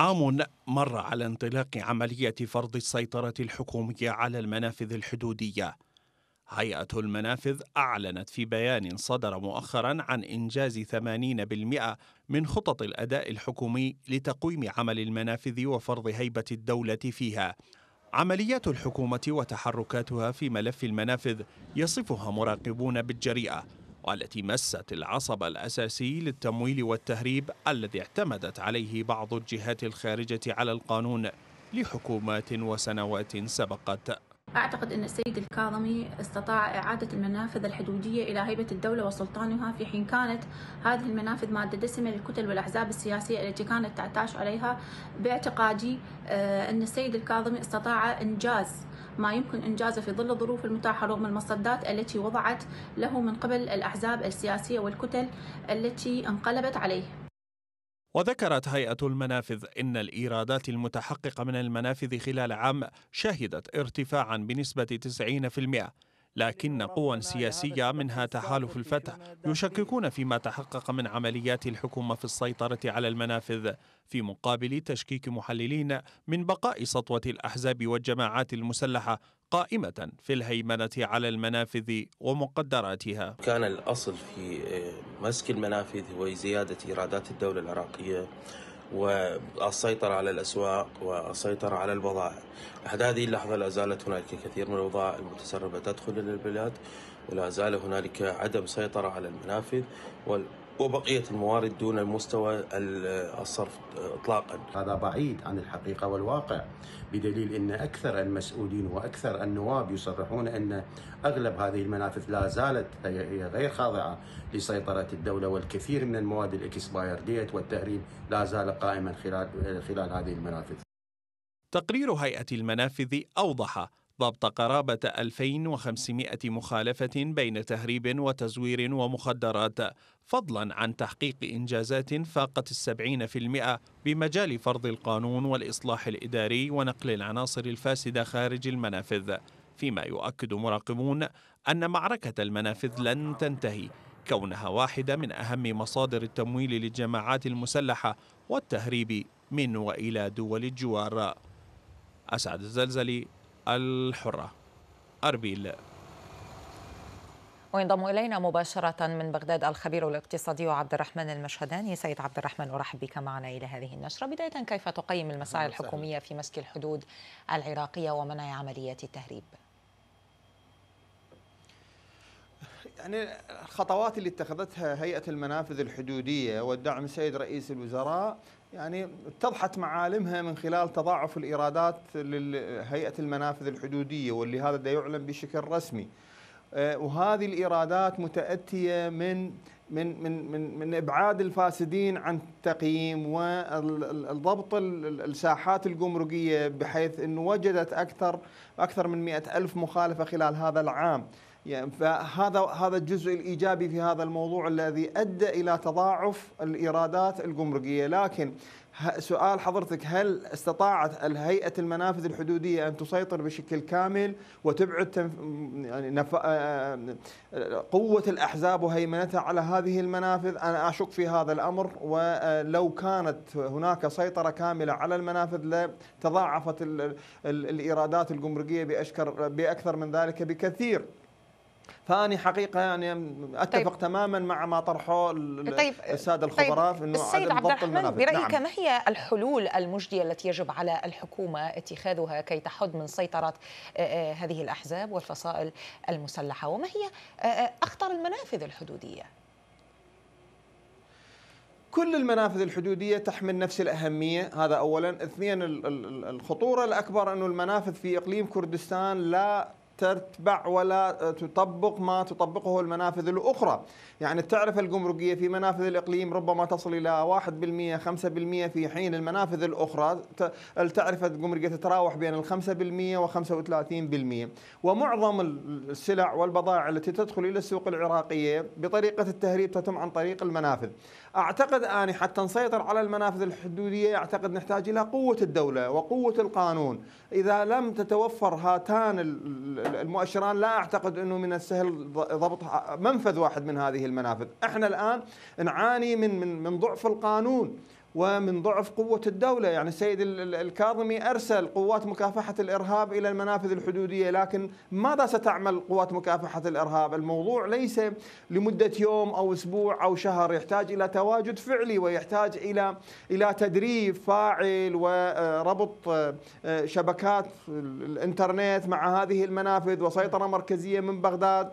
عام مر على انطلاق عملية فرض السيطرة الحكومية على المنافذ الحدودية. هيئة المنافذ أعلنت في بيان صدر مؤخرا عن إنجاز 80% من خطط الأداء الحكومي لتقويم عمل المنافذ وفرض هيبة الدولة فيها. عمليات الحكومة وتحركاتها في ملف المنافذ يصفها مراقبون بالجريئة والتي مست العصب الأساسي للتمويل والتهريب الذي اعتمدت عليه بعض الجهات الخارجة على القانون لحكومات وسنوات سبقت. أعتقد أن السيد الكاظمي استطاع إعادة المنافذ الحدودية إلى هيبة الدولة وسلطانها في حين كانت هذه المنافذ مادة دسمة للكتل والأحزاب السياسية التي كانت تعتاش عليها باعتقادي آه، أن السيد الكاظمي استطاع إنجاز ما يمكن إنجازه في ظل الظروف المتاحة رغم المصدات التي وضعت له من قبل الأحزاب السياسية والكتل التي انقلبت عليه. وذكرت هيئة المنافذ إن الإيرادات المتحققة من المنافذ خلال عام شهدت ارتفاعا بنسبة 90% لكن قوى سياسية منها تحالف الفتح يشككون فيما تحقق من عمليات الحكومة في السيطرة على المنافذ في مقابل تشكيك محللين من بقاء سطوة الأحزاب والجماعات المسلحة قائمة في الهيمنة على المنافذ ومقدراتها. كان الأصل في مسك المنافذ هو زيادة إيرادات الدولة العراقية والسيطرة على الأسواق والسيطرة على البضائع لحد هذه اللحظة لا زالت هناك كثير من البضائع المتسربة تدخل إلى البلاد ولا زال هنالك عدم سيطرة على المنافذ وبقية الموارد دون المستوى الصرف إطلاقا. هذا بعيد عن الحقيقة والواقع بدليل أن أكثر المسؤولين وأكثر النواب يصرحون أن أغلب هذه المنافذ لا زالت هي غير خاضعة لسيطرة الدولة والكثير من المواد الإكسباير ديت والتهريب لا زال قائما خلال, خلال هذه المنافذ. تقرير هيئة المنافذ أوضح ضبط قرابة 2500 مخالفة بين تهريب وتزوير ومخدرات فضلا عن تحقيق إنجازات فاقت السبعين في المئة بمجال فرض القانون والإصلاح الإداري ونقل العناصر الفاسدة خارج المنافذ. فيما يؤكد مراقبون أن معركة المنافذ لن تنتهي كونها واحدة من أهم مصادر التمويل للجماعات المسلحة والتهريب من وإلى دول الجوار. أسعد الزلزلي الحرة. أربيل. وينضم إلينا مباشرة من بغداد الخبير الاقتصادي عبد الرحمن المشهداني. سيد عبد الرحمن أرحب بك معنا إلى هذه النشرة. بداية كيف تقيم المساعي الحكومية في مسك الحدود العراقية ومنع عمليات التهريب؟ يعني الخطوات اللي اتخذتها هيئة المنافذ الحدودية والدعم السيد رئيس الوزراء يعني اتضحت معالمها من خلال تضاعف الإيرادات لهيئة المنافذ الحدودية واللي هذا يعلن بشكل رسمي. وهذه الإيرادات متأتية من من من من من إبعاد الفاسدين عن التقييم والضبط الساحات الجمركية بحيث إنه وجدت أكثر أكثر من مئة ألف مخالفة خلال هذا العام. يعني فهذا هذا الجزء الإيجابي في هذا الموضوع الذي أدى إلى تضاعف الايرادات الجمركية. لكن سؤال حضرتك هل استطاعت هيئه المنافذ الحدودية أن تسيطر بشكل كامل وتبعد. يعني نف... قوة الأحزاب وهيمنتها على هذه المنافذ أنا أشك في هذا الأمر ولو كانت هناك سيطرة كاملة على المنافذ لتضاعفت الإيرادات الجمركية باشكر بأكثر من ذلك بكثير فأني حقيقة يعني أتفق طيب. تماما مع ما طرحه طيب. الساده طيب. الخبراء في إنه السيد عبد الرحمن برأيك نعم. ما هي الحلول المجدية التي يجب على الحكومة اتخاذها كي تحد من سيطرة هذه الأحزاب والفصائل المسلحة وما هي أخطر المنافذ الحدودية كل المنافذ الحدودية تحمل نفس الأهمية هذا اولا اثنين الخطورة الأكبر أنه المنافذ في إقليم كردستان لا تتبع ولا تطبق ما تطبقه المنافذ الأخرى. يعني التعرفة الجمركية في منافذ الإقليم ربما تصل إلى 1% 5% في حين المنافذ الأخرى. التعرفة الجمركية تتراوح بين ال 5% و 35% ومعظم السلع والبضائع التي تدخل إلى السوق العراقية بطريقة التهريب تتم عن طريق المنافذ. أعتقد أني حتى نسيطر على المنافذ الحدودية أعتقد نحتاج إلى قوة الدولة وقوة القانون. إذا لم تتوفر هاتان المؤشران لا أعتقد أنه من السهل ضبط منفذ واحد من هذه المنافذ. إحنا الآن نعاني من من من ضعف القانون. ومن ضعف قوة الدولة. يعني السيد الكاظمي أرسل قوات مكافحة الإرهاب إلى المنافذ الحدودية لكن ماذا ستعمل قوات مكافحة الإرهاب؟ الموضوع ليس لمدة يوم أو أسبوع أو شهر يحتاج إلى تواجد فعلي ويحتاج إلى إلى تدريب فاعل وربط شبكات الإنترنت مع هذه المنافذ وسيطرة مركزية من بغداد.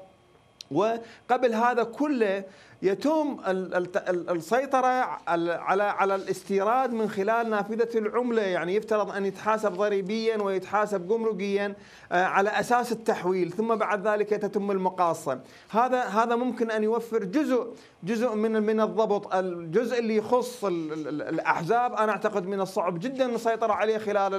وقبل هذا كله يتم السيطرة على على الاستيراد من خلال نافذة العملة. يعني يفترض أن يتحاسب ضريبيا ويتحاسب جمركيا آه، على أساس التحويل ثم بعد ذلك تتم المقاصة. هذا هذا ممكن أن يوفر جزء جزء من من الضبط. الجزء اللي يخص الأحزاب أنا أعتقد من الصعب جدا السيطرة عليه خلال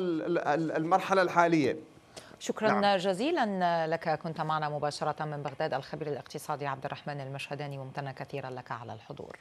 المرحلة الحالية. شكرا نعم. جزيلا لك كنت معنا مباشرة من بغداد الخبير الاقتصادي عبد الرحمن المشهداني ممتنا كثيرا لك على الحضور